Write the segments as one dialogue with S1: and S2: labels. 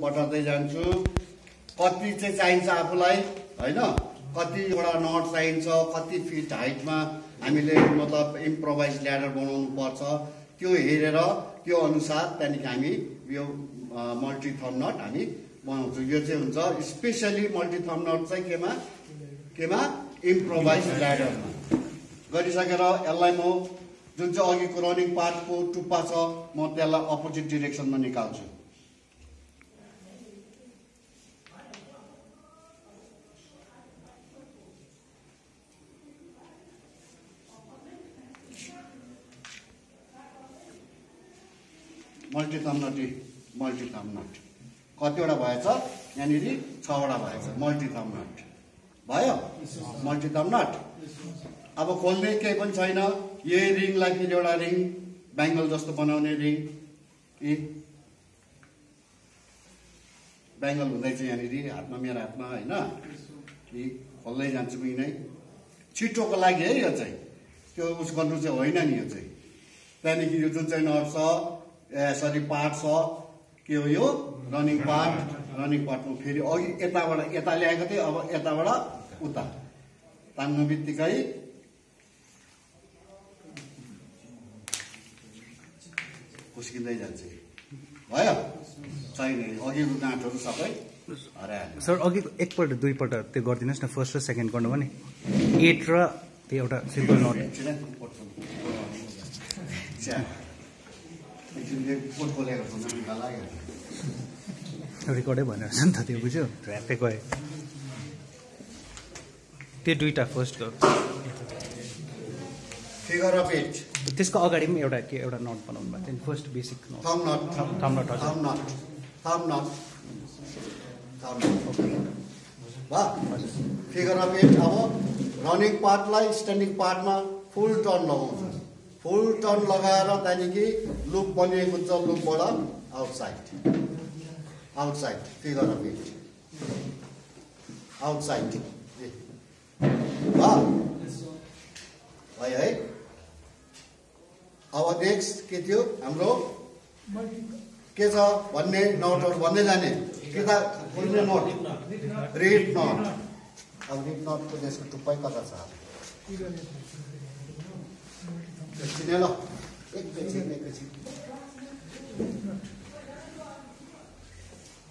S1: बटाउँदै जान्छु। कति चाहिँ चाहिन्छ आफूलाई? होइन? कतिवटा नट चाहिन्छ कति फिट हाइटमा हामीले मतलब इम्प्रोभाइज ल्याडर बनाउनु पर्छ। त्यो हेरेर त्यो अनुसार त्यहाँदेखि हामी यो मल्टी थम नट हामी बनाउँछौँ। यो चाहिँ हुन्छ स्पेसली मल्टी थम नट चाहिँ केमा? केमा? इम्प्रोभाइज ल्याडरमा गरिसकेर यसलाई म जुन चाहिँ अघिको रनिङ पार्टको टुप्पा छ म त्यसलाई अपोजिट डिरेक्सनमा निकाल्छु। Multi thumb knot multi thumb knot कतिवटा भएछ? यहाँनिर छवटा भएछ। मल्टी थम नट भयो? मल्टी थम नट अब खोल्ने केही पनि छैन। यही रिङलाई फेरि एउटा रिङ ब्याङ्गल जस्तो बनाउने रिङ यी ब्याङ्गल हुँदैछ यहाँनिर हातमा मेरो हातमा होइन? यी खोल्दै जान्छु म यिनै छिटोको लागि है यो चाहिँ। त्यो उस गर्नु चाहिँ होइन नि यो चाहिँ। त्यहाँदेखि यो जुन चाहिँ नट छ ए सरी पार्ट छ। के हो यो? रनिङ पार्ट रनिङ पार्टमा फेरि अघि यताबाट यता ल्याएको थिएँ अब यताबाट उता। तान्नु बित्तिकै। खुस्किँदै जान्छ। भयो? छैन अघिको गाँठहरू सबै हराइहाल्यो
S2: सर अघि एकपल्ट दुईपल्ट त्यो गरिदिनुहोस् न फर्स्ट र सेकेन्ड गर्नुभयो नि एट र त्यो एउटा सिम्पल नट। रेकर्डै भनेर छ नि त त्यो बुझ्यो? ह्याप्पै गयो त्यो दुइटा फर्स्टको
S1: फिगर अफ एट
S2: त्यसको अगाडि पनि एउटा के एउटा नट बनाउनु भएको थियो नि first basic knot
S1: thumb knot
S2: thumb knot
S1: thumb knot thumb knot thumb knot figure of eight अब रनिङ पार्टलाई स्ट्यान्डिङ पार्टमा फुल टर्न लगाउँछ। फुल टर्न लगाएर त्यहाँदेखि लुप बनिएको हुन्छ लुपबाट outside. Outside figure of outside. भयो है अब नेक्स्ट के थियो? हाम्रो के छ भन्ने नटहरू भन्दै जाने? कि त खोल्ने नट रिड नट अब रिड नटको त्यसको टुप्पै कता छ? एकछिन ल एकैछिन एकैछिन।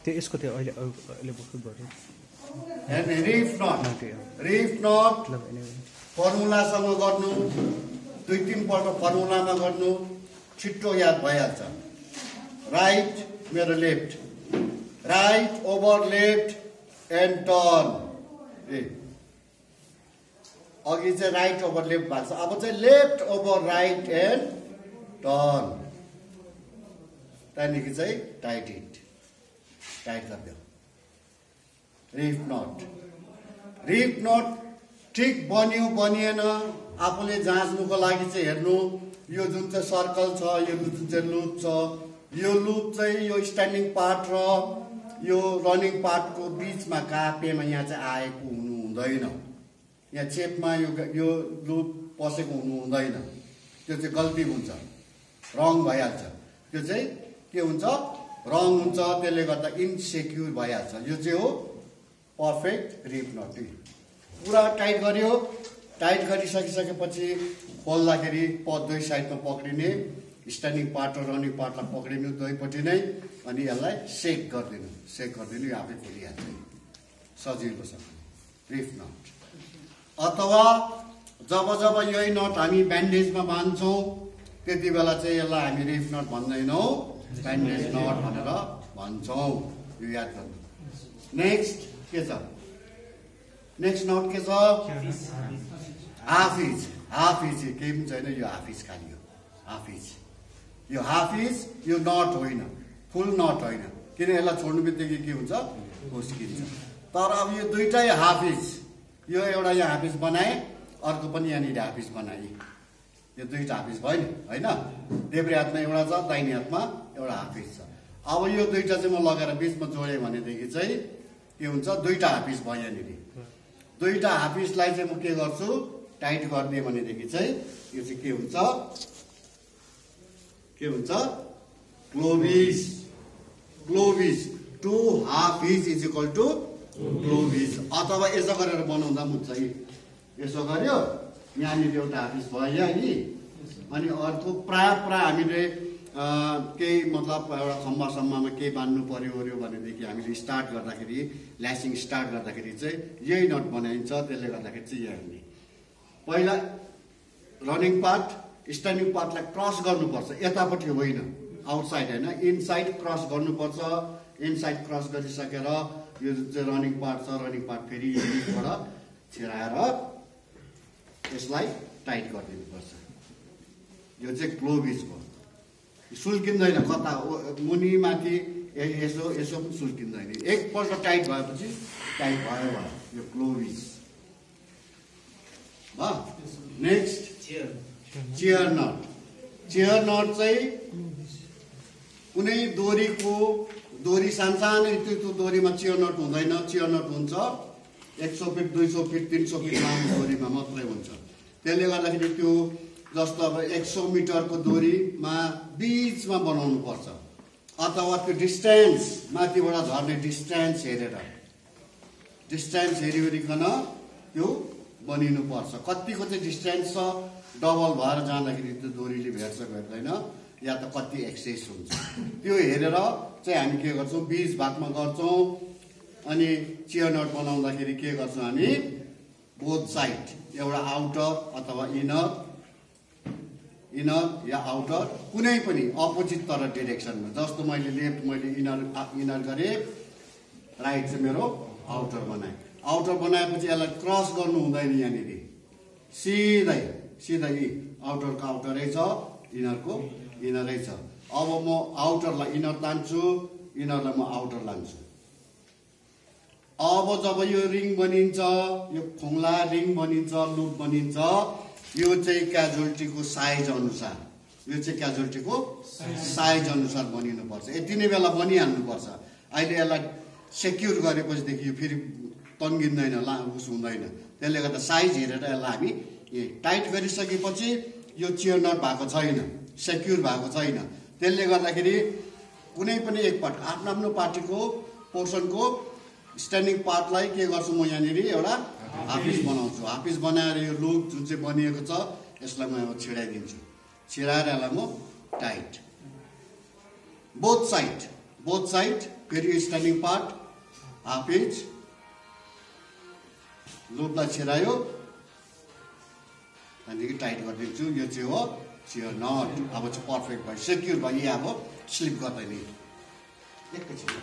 S2: त्यो यसको त्यो अहिले अहिले भर्खर गर्यो
S1: रिफ नट रिफ नट. फर्मुलासँग गर्नु दुई तिनपल्ट फर्मुलामा गर्नु छिट्टो याद भइहाल्छ। राइट मेरो left right over left and turn ए अघि चाहिँ राइट ओभर लेफ्ट भएको छ। अब चाहिँ left over right and turn त्यहाँदेखि चाहिँ टाइट हिट टाइट गरिदियो रिफ नट रिफ नट ठिक बन्यो बनिएन। आफूले जाँच्नुको लागि चाहिँ हेर्नु यो जुन चाहिँ सर्कल छ यो जुन चाहिँ लुप छ यो लुप चाहिँ यो स्ट्यान्डिङ पार्ट र यो रनिङ पार्टको बिचमा कापेमा यहाँ चाहिँ आएको हुनु हुँदैन। यहाँ चेपमा यो यो लुप पसेको हुनु हुँदैन। त्यो चाहिँ गल्ती हुन्छ। रङ भइहाल्छ। त्यो चाहिँ के हुन्छ? रङ हुन्छ। त्यसले गर्दा इन्सेक्युर भइहाल्छ। यो चाहिँ हो पर्फेक्ट रिप नट पुरा टाइट गर्यो। टाइट गरिसकिसकेपछि खोल्दाखेरि प दुई साइडमा पक्रिने स्ट्यान्डिङ पार्ट र रनिङ पार्टलाई पक्रिनु दुईपट्टि नै अनि यसलाई सेक गरिदिनु। सेक गरिदिनु यो आफै खोलिहाल्छ। सजिलोसँग रिफ नट अथवा जब जब यही नट हामी ब्यान्डेजमा बाँध्छौँ त्यति बेला चाहिँ यसलाई हामी रिफ नट भन्दैनौँ। ब्यान्डेज नट भनेर भन्छौँ। यो याद गर्नु। नेक्स्ट के छ? नेक्स्ट नट के छ? हाफ इज हाफ इज केही पनि छैन यो हाफ इज खालि हो। हाफ इज यो हाफ इज यो नट होइन। फुल नट होइन। किन यसलाई छोड्नु बित्तिकै के हुन्छ? खुस्किन्छ तर अब यो दुइटै हाफ इज यो एउटा यहाँ हाफिज बनाएँ अर्को पनि यहाँनिर हाफिज बनाएँ। यो दुईवटा हाफिज भयो नि होइन? देब्रे हातमा एउटा छ दाहिने हातमा एउटा हाफिज छ। अब यो दुईवटा चाहिँ म लगाएर बिचमा जोडेँ भनेदेखि चाहिँ के हुन्छ दुईवटा हाफिज भयो यहाँनिर। दुईवटा हाफिजलाई चाहिँ म के गर्छु टाइट गरिदिएँ भनेदेखि चाहिँ यो चाहिँ के हुन्छ के हुन्छ clove hitch clove hitch two half hitch hitch equal to clove hitch अथवा यसो गरेर बनाउँदा पनि हुन्छ यी यसो गर्यो यहाँनिर एउटा हाफिस भयो नि अनि अर्को प्राय प्राय हामीले केही मतलब एउटा खम्बा सम्ममा केही बान्नु पर्यो ओऱ्यो भनेदेखि हामीले स्टार्ट गर्दाखेरि ल्यासिङ स्टार्ट गर्दाखेरि चाहिँ यही नट बनाइन्छ त्यसले गर्दाखेरि चाहिँ यही हुने। पहिला रनिङ पार्ट स्ट्यान्डिङ पार्टलाई क्रस गर्नुपर्छ। यतापट्टि होइन आउटसाइड होइन। इनसाइड क्रस गर्नुपर्छ। इनसाइड क्रस गरिसकेर यो जुन चाहिँ रनिङ पार्ट छ रनिङ पार्ट फेरि यहाँबाट छिराएर यसलाई टाइट गरिदिनुपर्छ। यो चाहिँ क्लोभिज भयो सुल्किँदैन कता? मुनि माथि यसो यसो पनि सुल्किँदैन। एकपल्ट टाइट भएपछि टाइट भयो भयो यो क्लोभिज भयो next. Chair knot chair knot चाहिँ कुनै दोरीको दोरी सानसानो त्यो त्यो दोरीमा चेयर नट हुँदैन चेयर नट हुन्छ। एक सौ फिट दुई सौ फिट तिन सौ फिट लामो दोरीमा मात्रै हुन्छ। त्यसले गर्दाखेरि त्यो जस्तो अब एक सौ मिटरको दोरीमा बिचमा बनाउनु पर्छ अथवा त्यो डिस्टेन्स माथिबाट झर्ने डिस्टेन्स हेरेर। डिस्टेन्स हेरिवरिकन त्यो बनिनु पर्छ कतिको चाहिँ डिस्टेन्स छ डबल भएर जाँदाखेरि त्यो दोरीले भेट्छ भेट्दैन। या त कति एक्सेस हुन्छ? त्यो हेरेर चाहिँ हामी के गर्छौँ? बिच भागमा गर्छौँ अनि चियर नट बनाउँदाखेरि के गर्छौँ हामी? बोथ साइड एउटा आउटर अथवा इनर इनर या आउटर कुनै पनि अपोजिट तर डिरेक्सनमा। जस्तो मैले लेफ्ट मैले इनर इनर गरेँ राइट चाहिँ मेरो आउटर बनाएँ। आउटर बनाएपछि यसलाई क्रस गर्नु हुँदैन यहाँनिर। सिधै सिधै आउटरको आउटरै छ इनरको इनरै छ। अब म आउटरलाई इनर तान्छु इनरलाई म आउटर लान्छु। अब जब यो रिङ बनिन्छ यो खोङ्ला रिङ बनिन्छ लुप बनिन्छ यो चाहिँ क्याजुअलिटीको साइज अनुसार यो चाहिँ क्याजुअलिटीको साइज अनुसार बनिनुपर्छ। यति नै बेला बनिहाल्नुपर्छ। अहिले यसलाई सेक्युर गरेपछिदेखि यो फेरि तन्गिँदैन ला उस हुँदैन। त्यसले गर्दा साइज हेरेर यसलाई हामी टाइट गरिसकेपछि यो चियर नट भएको छैन। सेक्युर भएको छैन। त्यसले गर्दाखेरि कुनै पनि एक पार्ट आफ्नो आफ्नो पार्टीको पोर्सनको स्ट्यान्डिङ पार्टलाई के गर्छु म यहाँनिर एउटा हाफिस बनाउँछु। हाफिस बनाएर यो लुप जुन चाहिँ बनिएको छ यसलाई म अब छिडाइदिन्छु। छिडाएर यसलाई म tight both side both side फेरि स्ट्यान्डिङ पार्ट हाफ इन्च लुपलाई छिरायो त्यहाँदेखि टाइट गरिदिन्छु। यो चाहिँ हो चियर नट अब चाहिँ पर्फेक्ट भयो सेक्युर भयो यो अब स्लिप गर्दैन एकैछिन